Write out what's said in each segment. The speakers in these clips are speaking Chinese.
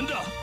胜利是我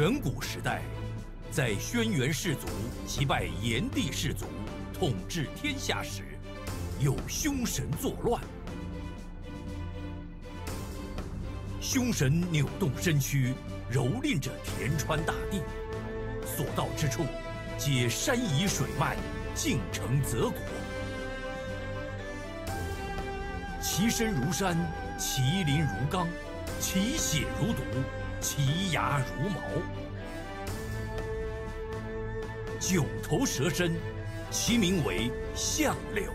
远古时代，在轩辕氏族击败炎帝氏族，统治天下时，有凶神作乱。凶神扭动身躯，蹂躏着田川大地，所到之处，皆山移水漫，尽成泽国。其身如山，其鳞如钢，其血如毒，其牙如毛。九头蛇身，其名为相柳。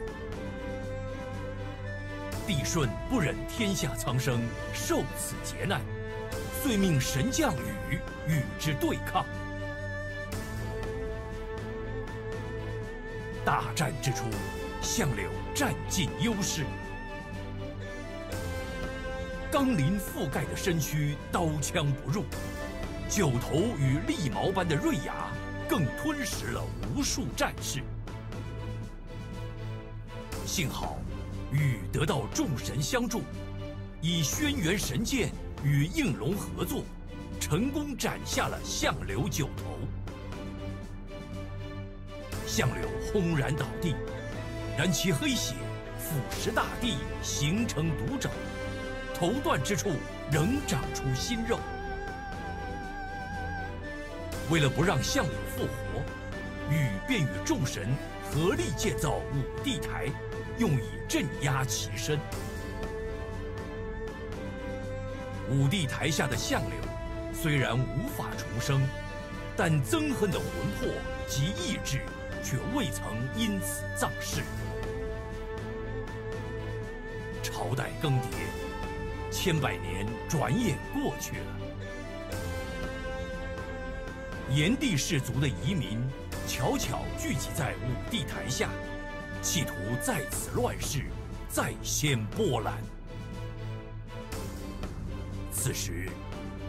帝舜不忍天下苍生受此劫难，遂命神将禹与之对抗。大战之初，相柳占尽优势，钢鳞覆盖的身躯刀枪不入，九头与利矛般的锐牙更吞噬了无数战士。幸好。禹得到众神相助，以轩辕神剑与应龙合作，成功斩下了相柳九头。相柳轰然倒地，然其黑血腐蚀大地，形成毒爪，头断之处仍长出新肉。为了不让相柳复活，禹便与众神合力建造五帝台。用以镇压其身。五帝台下的相柳，虽然无法重生，但憎恨的魂魄及意志却未曾因此丧逝。朝代更迭，千百年转眼过去了。炎帝氏族的遗民悄悄聚集在五帝台下。企图在此乱世再掀波澜。此时，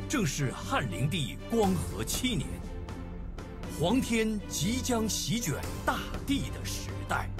正是汉灵帝光和七年，黄天即将席卷大地的时代。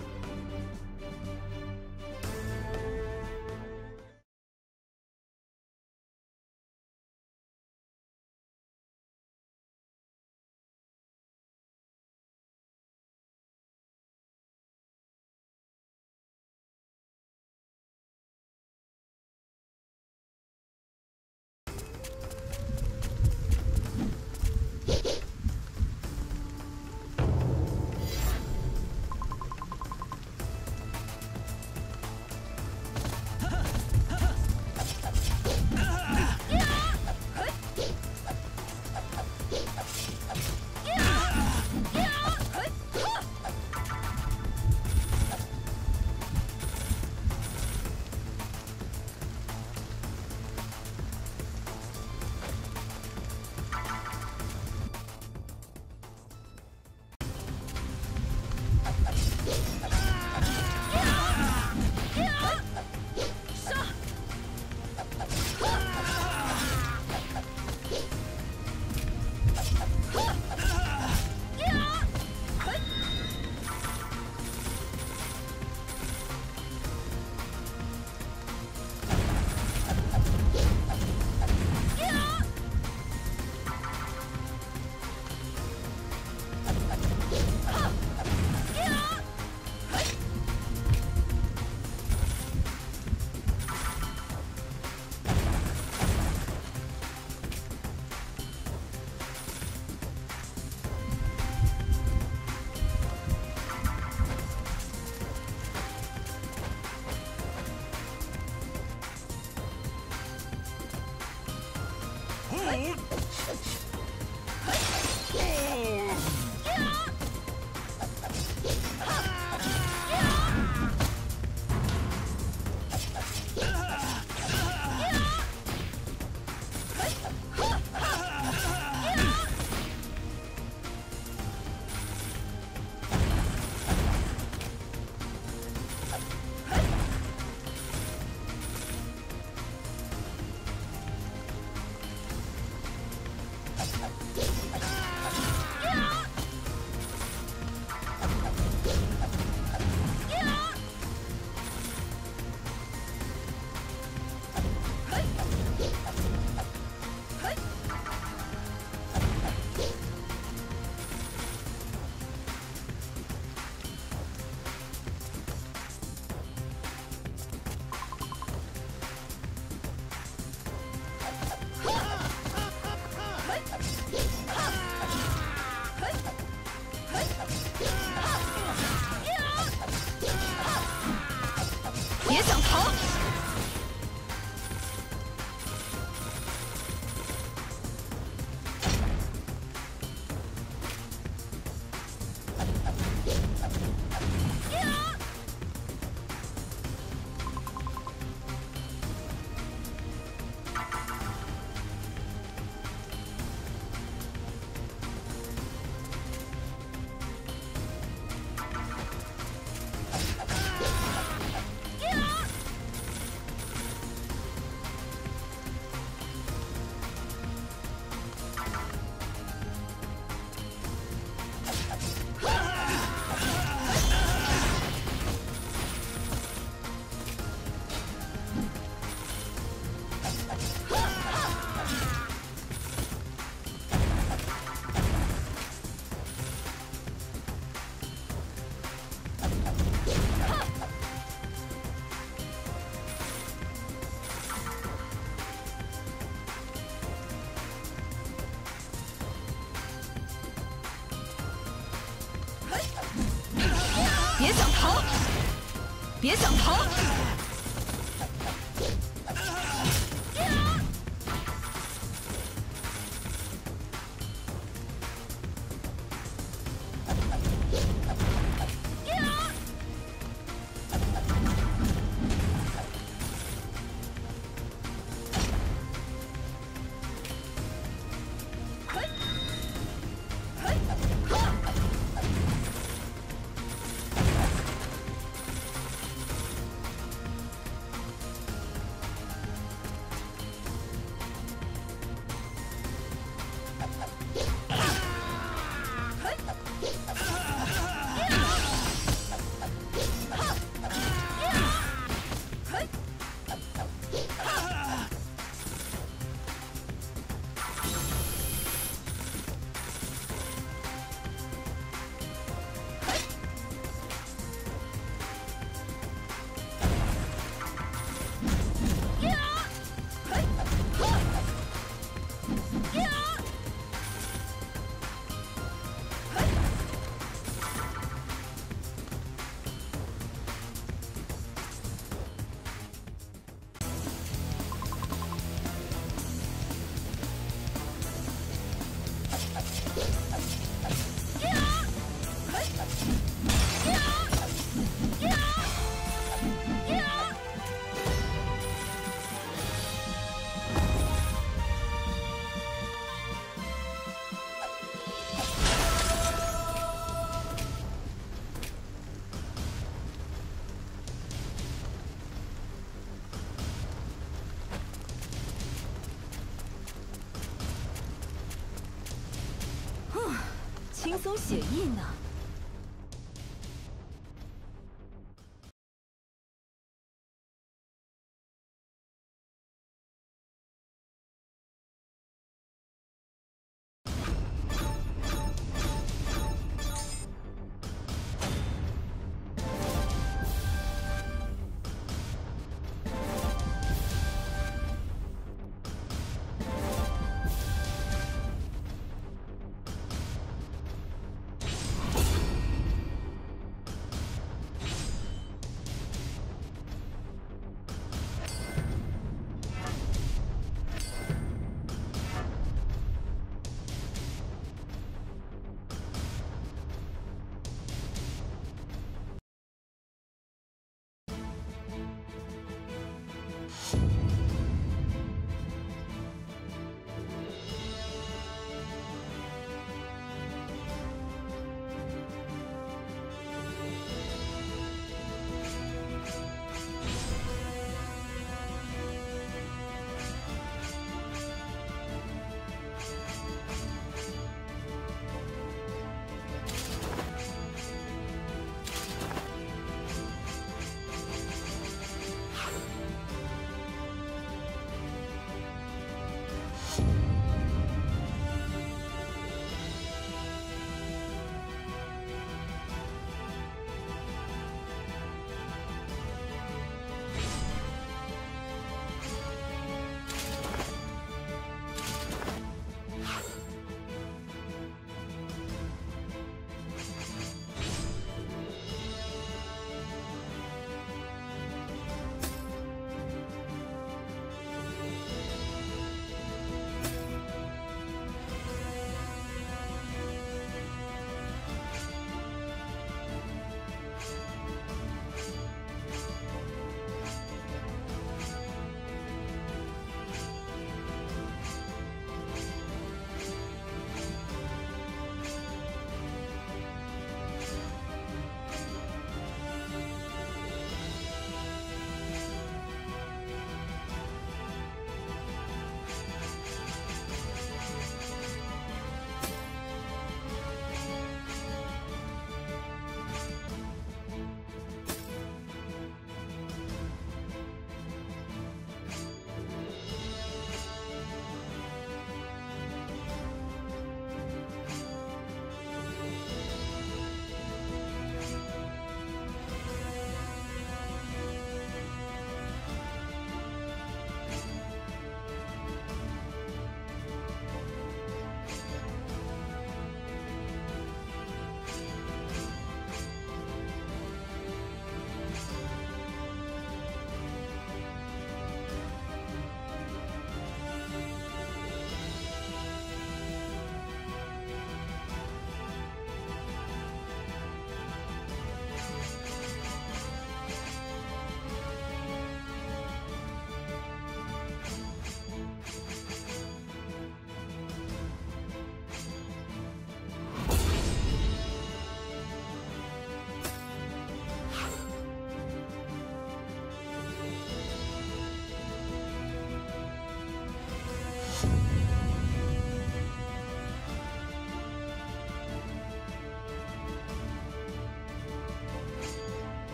Oh. 都写意呢。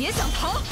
别想逃！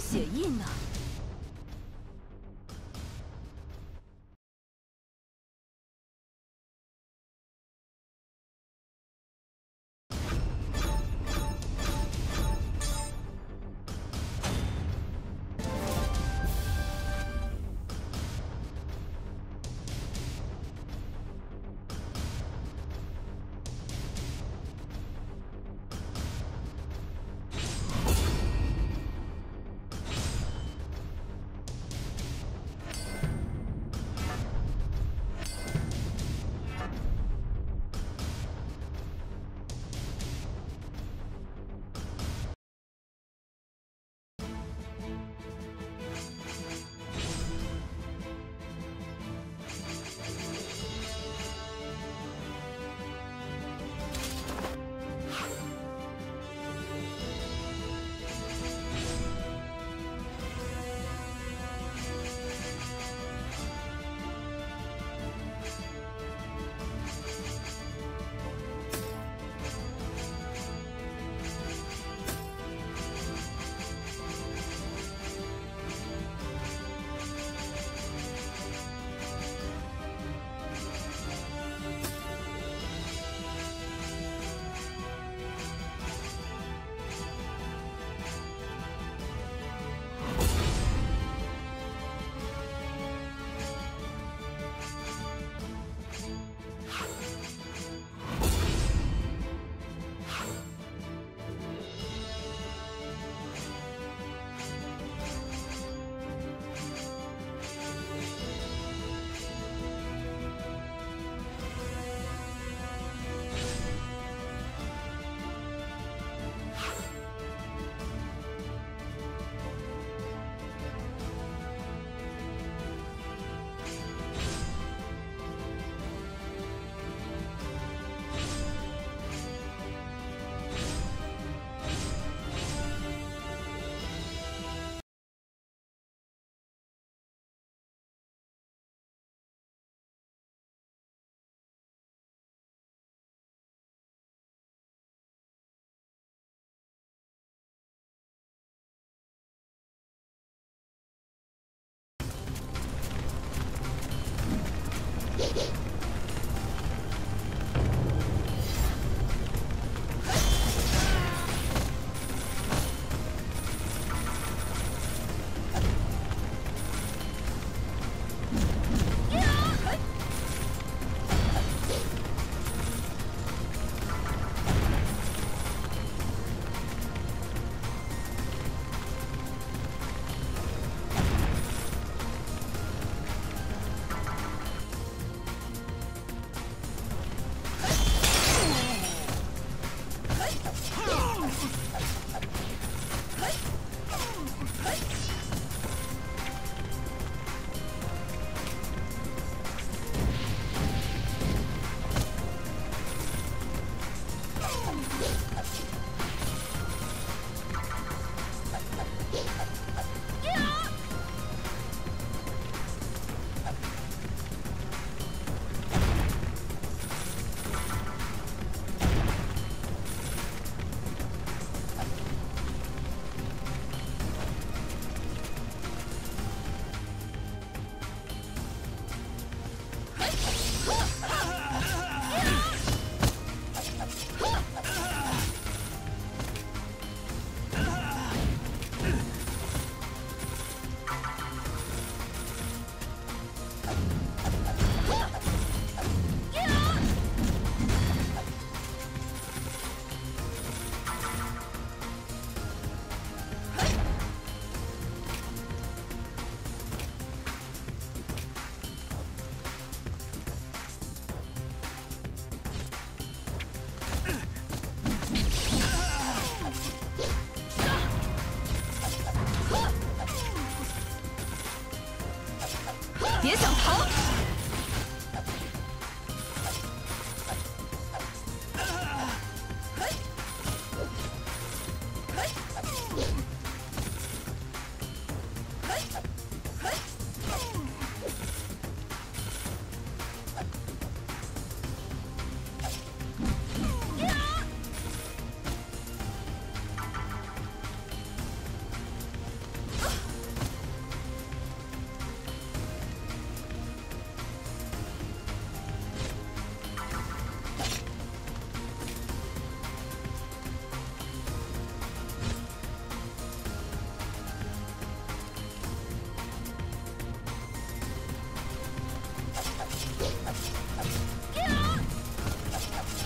血印呢？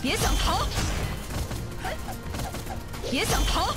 别想逃！别想逃！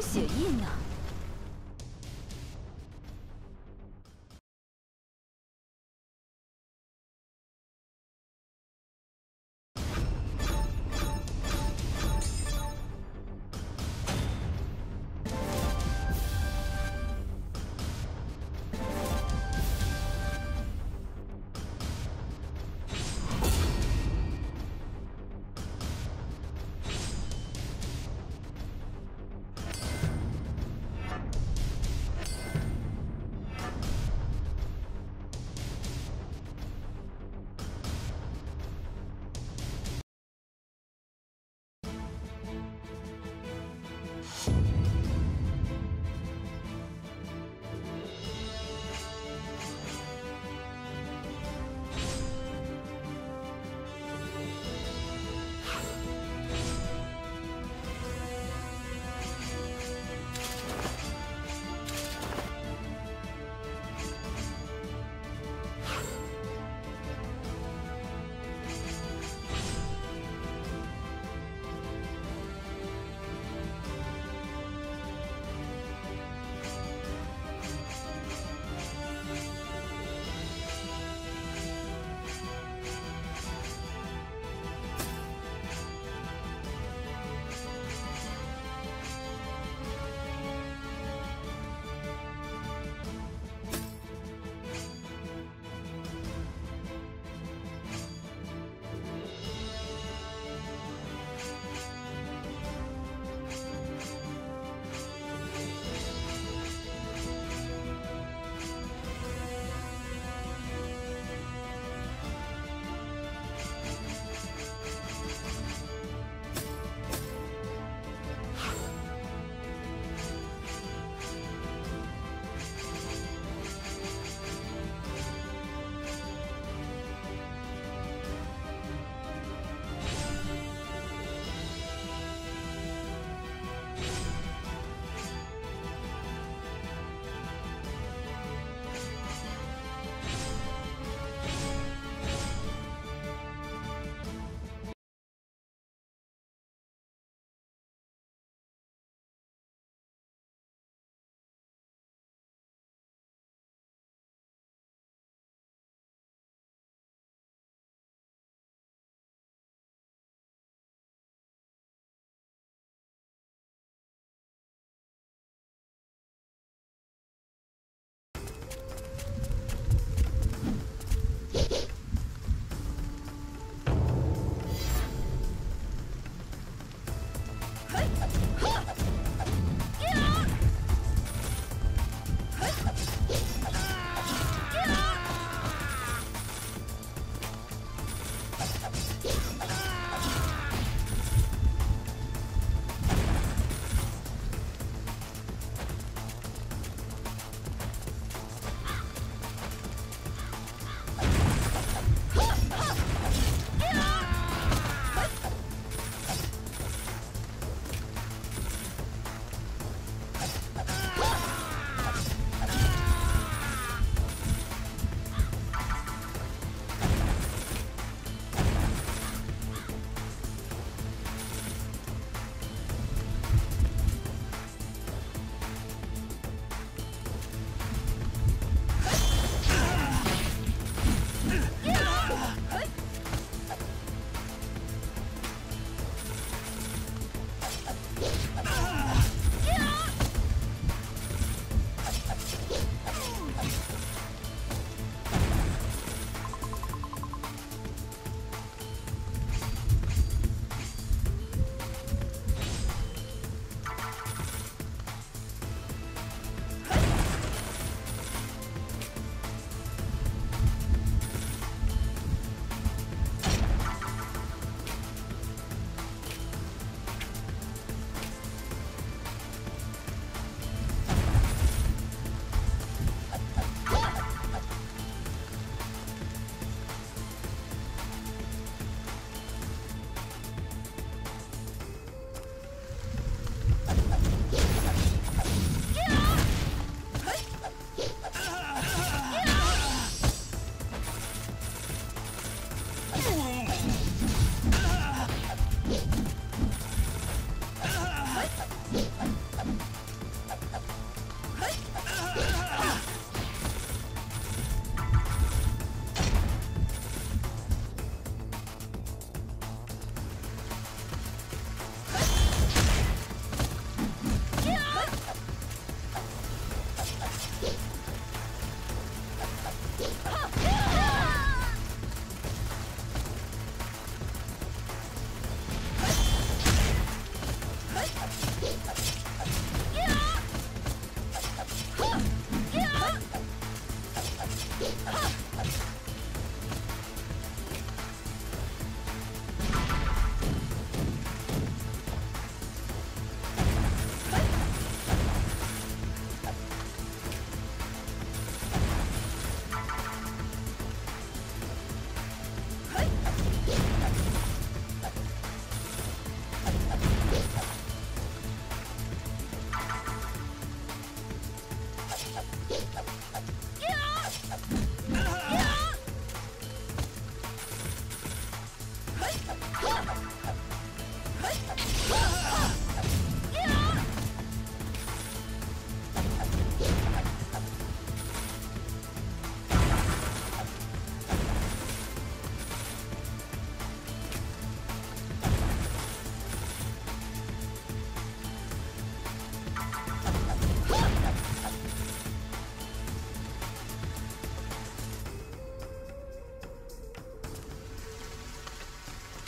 血印啊！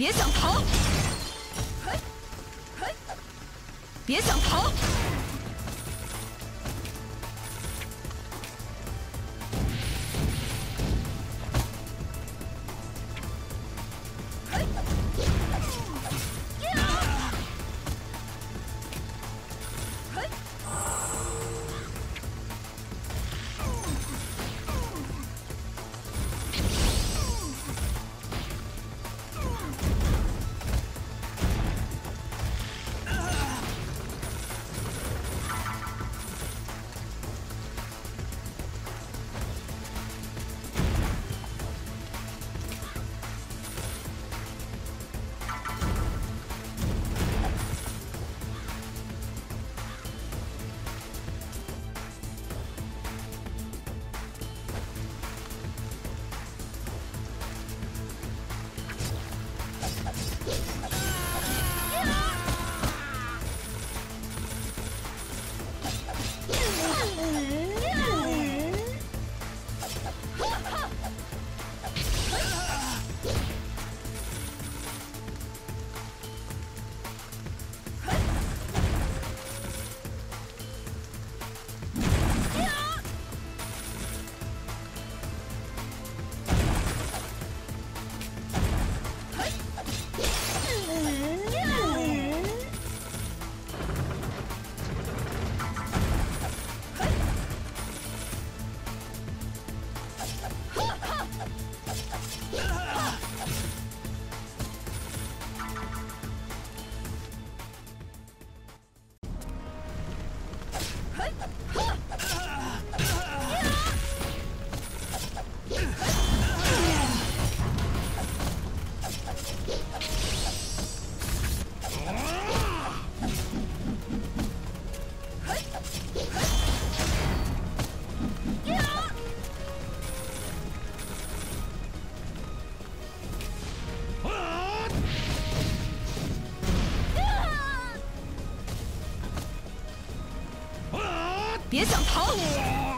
别想逃！别想逃！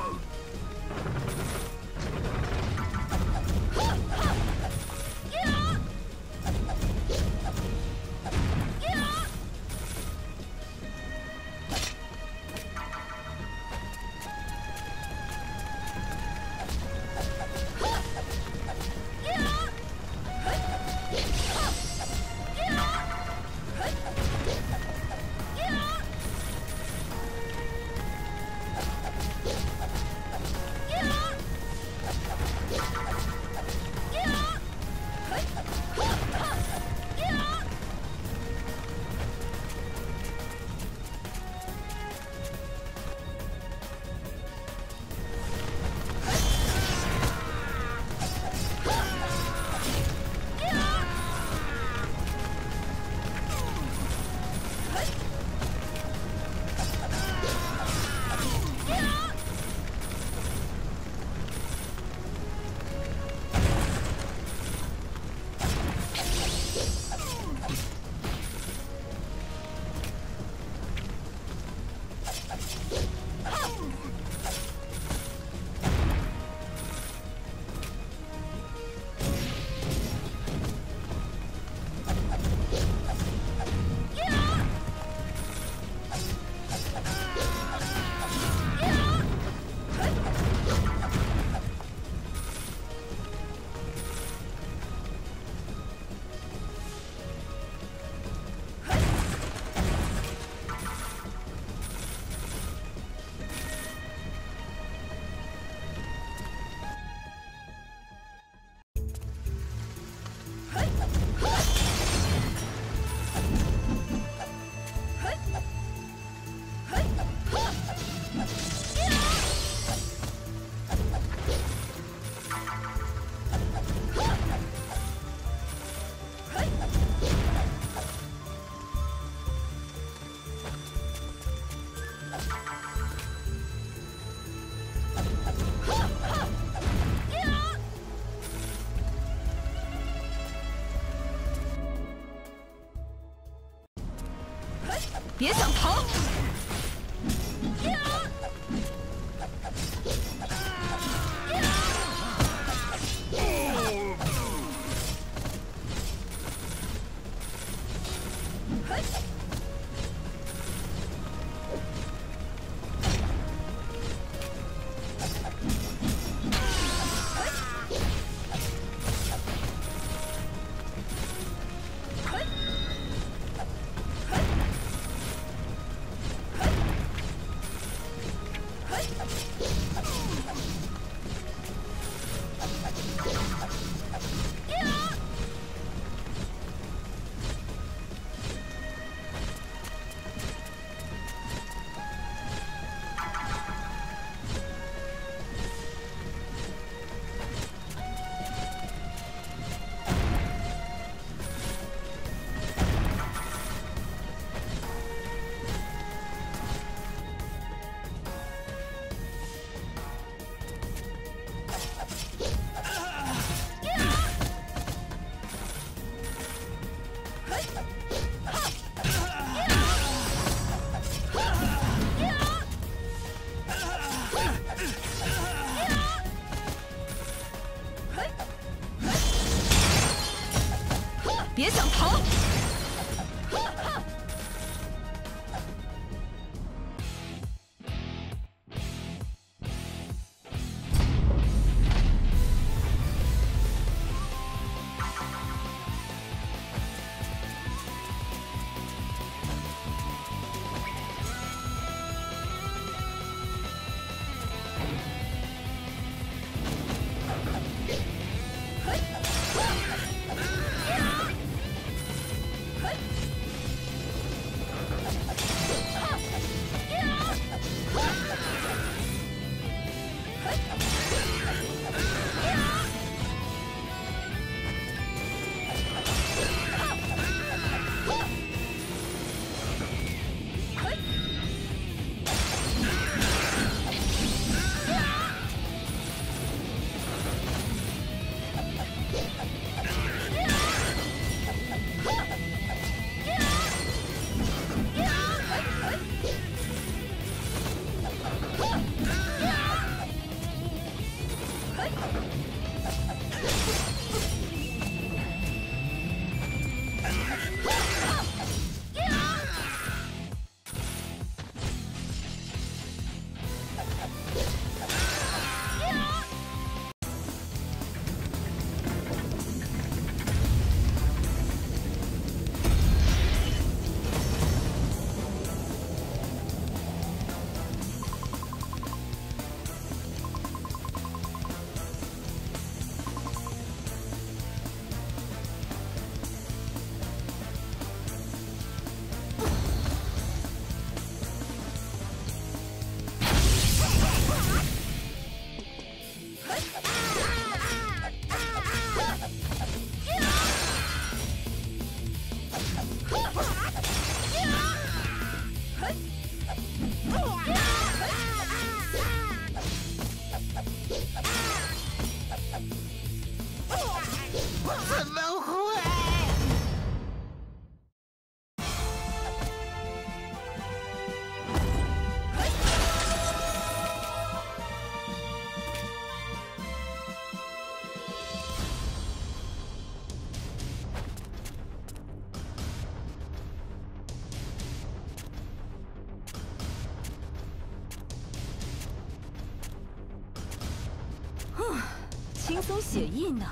轻松写意呢。